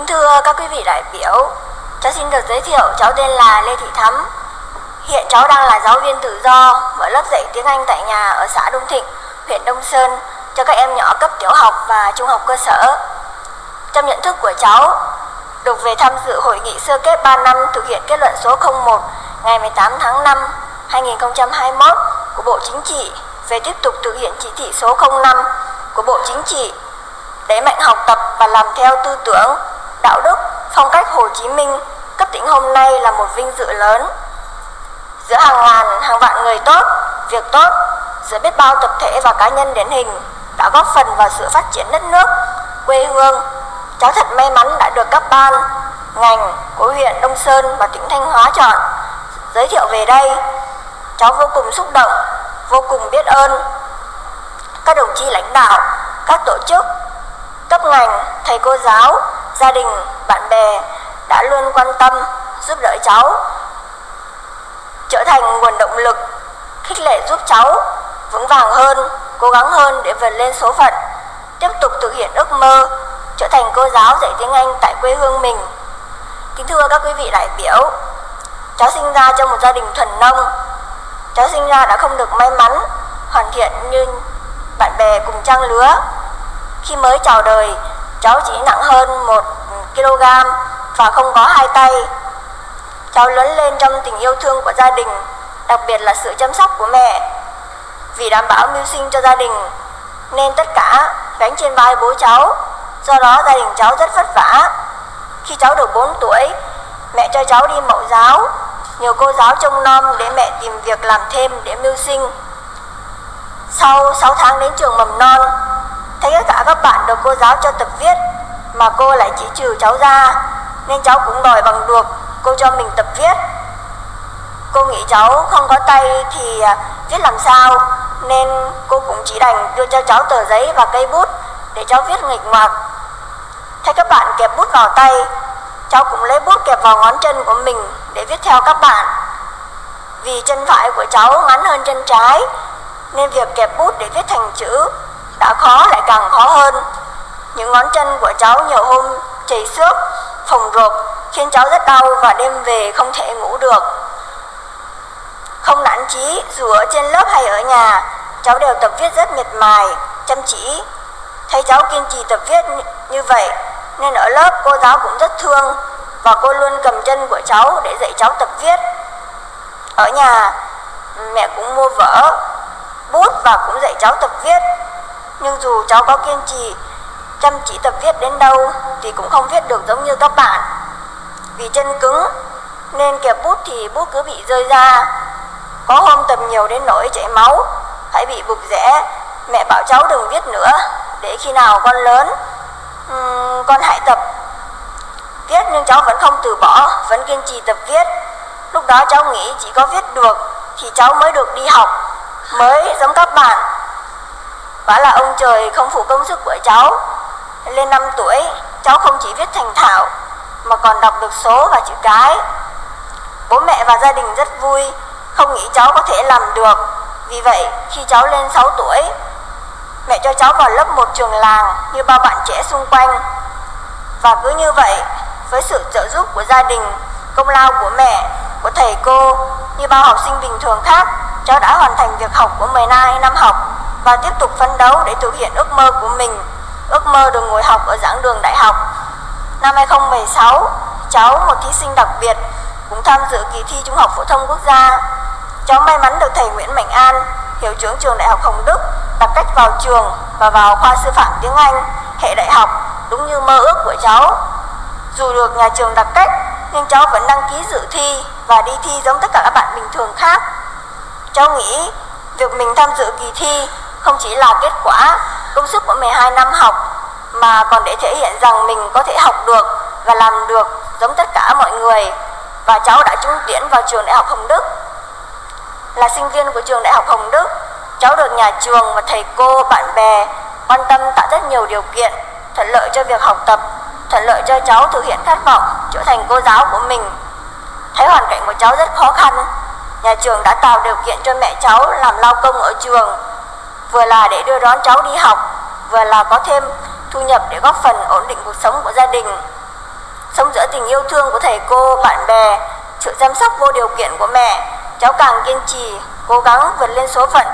Kính thưa các quý vị đại biểu, cháu xin được giới thiệu cháu tên là Lê Thị Thắm. Hiện cháu đang là giáo viên tự do mở lớp dạy tiếng Anh tại nhà ở xã Đông Thịnh, huyện Đông Sơn cho các em nhỏ cấp tiểu học và trung học cơ sở. Trong nhận thức của cháu, được về tham dự hội nghị sơ kết 3 năm thực hiện kết luận số 01 ngày 18 tháng 5 2021 của Bộ Chính trị về tiếp tục thực hiện chỉ thị số 05 của Bộ Chính trị đẩy mạnh học tập và làm theo tư tưởng, đạo đức, phong cách Hồ Chí Minh cấp tỉnh hôm nay là một vinh dự lớn. Giữa hàng ngàn, hàng vạn người tốt, việc tốt, giữa biết bao tập thể và cá nhân điển hình đã góp phần vào sự phát triển đất nước, quê hương. Cháu thật may mắn đã được các ban, ngành của huyện Đông Sơn và tỉnh Thanh Hóa chọn giới thiệu về đây. Cháu vô cùng xúc động, vô cùng biết ơn các đồng chí lãnh đạo, các tổ chức, cấp ngành, thầy cô giáo, gia đình, bạn bè đã luôn quan tâm, giúp đỡ cháu, trở thành nguồn động lực, khích lệ giúp cháu vững vàng hơn, cố gắng hơn để vượt lên số phận, tiếp tục thực hiện ước mơ, trở thành cô giáo dạy tiếng Anh tại quê hương mình. Kính thưa các quý vị đại biểu, cháu sinh ra trong một gia đình thuần nông, cháu sinh ra đã không được may mắn, hoàn thiện như bạn bè cùng trang lứa. Khi mới chào đời, cháu chỉ nặng hơn một kg và không có hai tay. Cháu lớn lên trong tình yêu thương của gia đình, đặc biệt là sự chăm sóc của mẹ. Vì đảm bảo mưu sinh cho gia đình, nên tất cả gánh trên vai bố cháu. Do đó gia đình cháu rất vất vả. Khi cháu được 4 tuổi, mẹ cho cháu đi mẫu giáo, nhiều cô giáo trông nom để mẹ tìm việc làm thêm để mưu sinh. Sau 6 tháng đến trường mầm non, thấy tất cả các bạn được cô giáo cho tập viết mà cô lại chỉ trừ cháu ra, nên cháu cũng đòi bằng được cô cho mình tập viết. Cô nghĩ cháu không có tay thì à, viết làm sao, nên cô cũng chỉ đành đưa cho cháu tờ giấy và cây bút để cháu viết nghịch ngoạc. Thấy các bạn kẹp bút vào tay, cháu cũng lấy bút kẹp vào ngón chân của mình để viết theo các bạn. Vì chân phải của cháu ngắn hơn chân trái, nên việc kẹp bút để viết thành chữ đã khó lại càng khó hơn. Những ngón chân của cháu nhiều hôm chảy xước, phồng rộp khiến cháu rất đau và đêm về không thể ngủ được. Không nản chí, dù ở trên lớp hay ở nhà, cháu đều tập viết rất miệt mài, chăm chỉ. Thấy cháu kiên trì tập viết như vậy, nên ở lớp cô giáo cũng rất thương và cô luôn cầm chân của cháu để dạy cháu tập viết. Ở nhà, mẹ cũng mua vở, bút và cũng dạy cháu tập viết. Nhưng dù cháu có kiên trì, chăm chỉ tập viết đến đâu thì cũng không viết được giống như các bạn. Vì chân cứng nên kẹp bút thì bút cứ bị rơi ra. Có hôm tầm nhiều đến nỗi chảy máu, phải bị bục rẽ. Mẹ bảo cháu đừng viết nữa, để khi nào con lớn, um, con hãy tập viết nhưng cháu vẫn không từ bỏ, vẫn kiên trì tập viết. Lúc đó cháu nghĩ chỉ có viết được thì cháu mới được đi học, mới giống các bạn. Quả là ông trời không phụ công sức của cháu. Lên 5 tuổi, cháu không chỉ viết thành thạo mà còn đọc được số và chữ cái. Bố mẹ và gia đình rất vui, không nghĩ cháu có thể làm được. Vì vậy, khi cháu lên 6 tuổi, mẹ cho cháu vào lớp một trường làng như bao bạn trẻ xung quanh. Và cứ như vậy, với sự trợ giúp của gia đình, công lao của mẹ, của thầy cô, như bao học sinh bình thường khác, cháu đã hoàn thành việc học của 12 năm học và tiếp tục phấn đấu để thực hiện ước mơ của mình, ước mơ được ngồi học ở giảng đường đại học. Năm 2016, cháu, một thí sinh đặc biệt, cũng tham dự kỳ thi Trung học phổ thông quốc gia. Cháu may mắn được thầy Nguyễn Mạnh An, hiệu trưởng trường Đại học Hồng Đức, đặt cách vào trường và vào khoa sư phạm tiếng Anh, hệ đại học, đúng như mơ ước của cháu. Dù được nhà trường đặt cách, nhưng cháu vẫn đăng ký dự thi và đi thi giống tất cả các bạn bình thường khác. Cháu nghĩ việc mình tham dự kỳ thi không chỉ là kết quả công sức của 12 năm học mà còn để thể hiện rằng mình có thể học được và làm được giống tất cả mọi người và cháu đã trúng tuyển vào trường Đại học Hồng Đức. Là sinh viên của trường Đại học Hồng Đức, cháu được nhà trường và thầy cô, bạn bè quan tâm tạo rất nhiều điều kiện thuận lợi cho việc học tập, thuận lợi cho cháu thực hiện khát vọng trở thành cô giáo của mình. Thấy hoàn cảnh của cháu rất khó khăn, nhà trường đã tạo điều kiện cho mẹ cháu làm lao công ở trường, vừa là để đưa đón cháu đi học, vừa là có thêm thu nhập để góp phần ổn định cuộc sống của gia đình. sống giữa tình yêu thương của thầy cô, bạn bè, sự chăm sóc vô điều kiện của mẹ, cháu càng kiên trì, cố gắng vượt lên số phận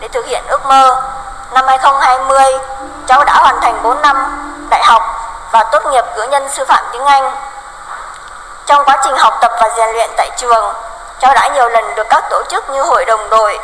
để thực hiện ước mơ. Năm 2020, cháu đã hoàn thành 4 năm đại học và tốt nghiệp cử nhân sư phạm tiếng Anh. Trong quá trình học tập và rèn luyện tại trường, cháu đã nhiều lần được các tổ chức như hội đồng đội,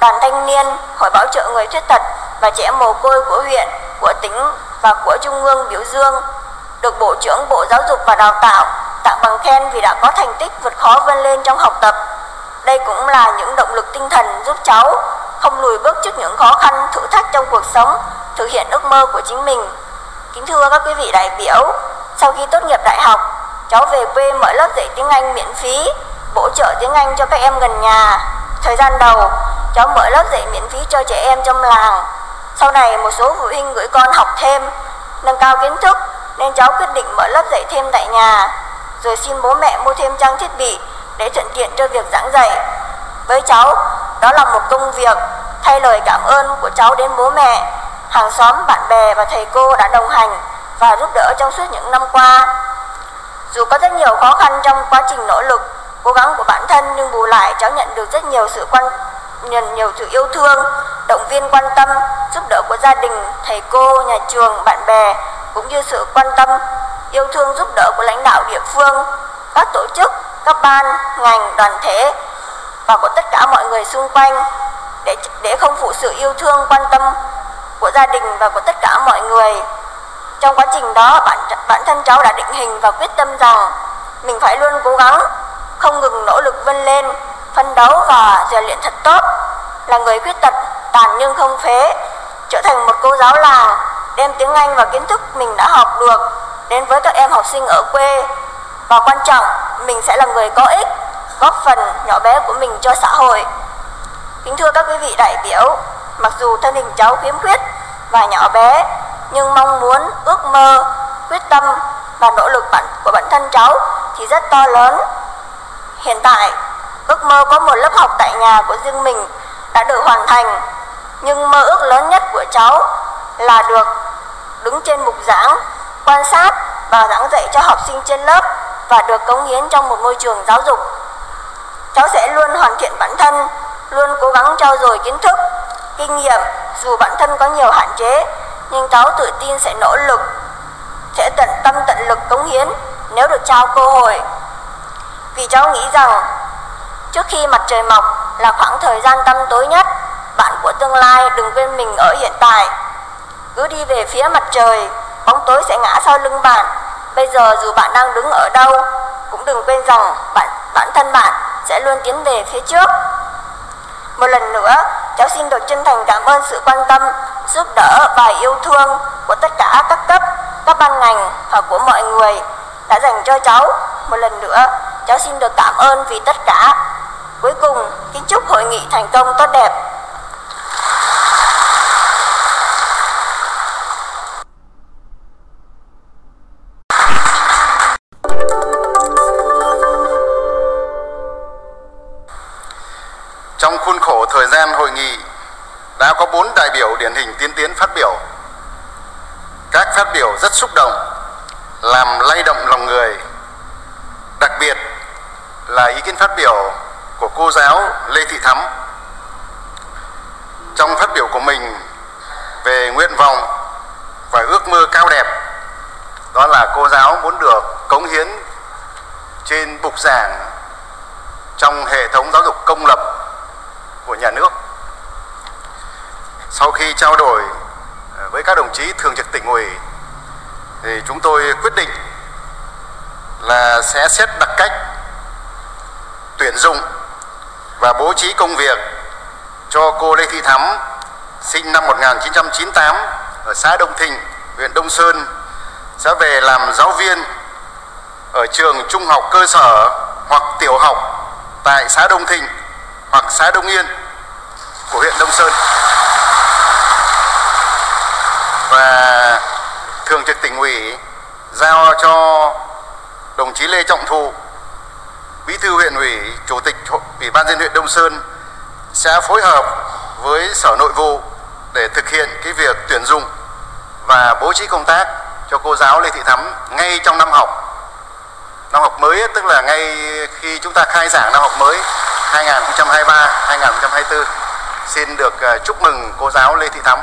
đoàn thanh niên, hội bảo trợ người khuyết tật và trẻ mồ côi của huyện, của tỉnh và của trung ương biểu dương, được Bộ trưởng Bộ Giáo dục và Đào tạo tặng bằng khen vì đã có thành tích vượt khó vươn lên trong học tập. Đây cũng là những động lực tinh thần giúp cháu không lùi bước trước những khó khăn, thử thách trong cuộc sống, thực hiện ước mơ của chính mình. Kính thưa các quý vị đại biểu, sau khi tốt nghiệp đại học, cháu về quê mở lớp dạy tiếng Anh miễn phí, bổ trợ tiếng Anh cho các em gần nhà. Thời gian đầu, cháu mở lớp dạy miễn phí cho trẻ em trong làng. Sau này một số phụ huynh gửi con học thêm, nâng cao kiến thức nên cháu quyết định mở lớp dạy thêm tại nhà, rồi xin bố mẹ mua thêm trang thiết bị để thuận tiện cho việc giảng dạy. Với cháu, đó là một công việc thay lời cảm ơn của cháu đến bố mẹ, hàng xóm, bạn bè và thầy cô đã đồng hành và giúp đỡ trong suốt những năm qua. Dù có rất nhiều khó khăn trong quá trình nỗ lực, cố gắng của bản thân nhưng bù lại cháu nhận được rất nhiều sự quan nhận nhiều sự yêu thương, động viên quan tâm, giúp đỡ của gia đình, thầy cô, nhà trường, bạn bè cũng như sự quan tâm, yêu thương giúp đỡ của lãnh đạo địa phương, các tổ chức, các ban, ngành, đoàn thể và của tất cả mọi người xung quanh để để không phụ sự yêu thương quan tâm của gia đình và của tất cả mọi người. Trong quá trình đó, bản bản thân cháu đã định hình và quyết tâm rằng mình phải luôn cố gắng, không ngừng nỗ lực vươn lên, phấn đấu và rèn luyện thật tốt. Là người khuyết tật, tàn nhưng không phế, trở thành một cô giáo làng, đem tiếng Anh và kiến thức mình đã học được đến với các em học sinh ở quê. Và quan trọng, mình sẽ là người có ích, góp phần nhỏ bé của mình cho xã hội. Kính thưa các quý vị đại biểu, mặc dù thân hình cháu khiếm khuyết và nhỏ bé, nhưng mong muốn, ước mơ, quyết tâm và nỗ lực bản của bản thân cháu thì rất to lớn. Hiện tại, ước mơ có một lớp học tại nhà của riêng mình đã được hoàn thành, nhưng mơ ước lớn nhất của cháu là được đứng trên mục giảng, quan sát và giảng dạy cho học sinh trên lớp và được cống hiến trong một môi trường giáo dục. Cháu sẽ luôn hoàn thiện bản thân, luôn cố gắng trau dồi kiến thức, kinh nghiệm dù bản thân có nhiều hạn chế, nhưng cháu tự tin sẽ nỗ lực, sẽ tận tâm tận lực cống hiến nếu được trao cơ hội. Vì cháu nghĩ rằng trước khi mặt trời mọc là khoảng thời gian tăm tối nhất, tương lai đừng quên mình ở hiện tại. Cứ đi về phía mặt trời, bóng tối sẽ ngã sau lưng bạn. Bây giờ dù bạn đang đứng ở đâu, cũng đừng quên rằng bạn bản thân bạn sẽ luôn tiến về phía trước. Một lần nữa, cháu xin được chân thành cảm ơn sự quan tâm, giúp đỡ và yêu thương của tất cả các cấp, các ban ngành và của mọi người đã dành cho cháu. Một lần nữa, cháu xin được cảm ơn vì tất cả. Cuối cùng, kính chúc hội nghị thành công tốt đẹp. Trong khuôn khổ thời gian hội nghị đã có bốn đại biểu điển hình tiên tiến phát biểu. Các phát biểu rất xúc động, làm lay động lòng người. Đặc biệt là ý kiến phát biểu của cô giáo Lê Thị Thắm. Trong phát biểu của mình về nguyện vọng và ước mơ cao đẹp, đó là cô giáo muốn được cống hiến trên bục giảng trong hệ thống giáo dục công lập của nhà nước. Sau khi trao đổi ờ, với các đồng chí thường trực tỉnh ủy thì chúng tôi quyết định là sẽ xét đặc cách tuyển dụng và bố trí công việc cho cô Lê Thị Thắm sinh năm 1998 ở xã Đông Thịnh, huyện Đông Sơn sẽ về làm giáo viên ở trường trung học cơ sở hoặc tiểu học tại xã Đông Thịnh hoặc xã Đông Yên của huyện Đông Sơn. Và thường trực tỉnh ủy giao cho đồng chí Lê Trọng Thụ, bí thư huyện ủy, chủ tịch ủy ban dân huyện Đông Sơn sẽ phối hợp với Sở Nội vụ để thực hiện cái việc tuyển dụng và bố trí công tác cho cô giáo Lê Thị Thắm ngay trong năm học năm học mới tức là ngay khi chúng ta khai giảng năm học mới 2023 2024 xin được ờ, chúc mừng cô giáo Lê Thị Thắm.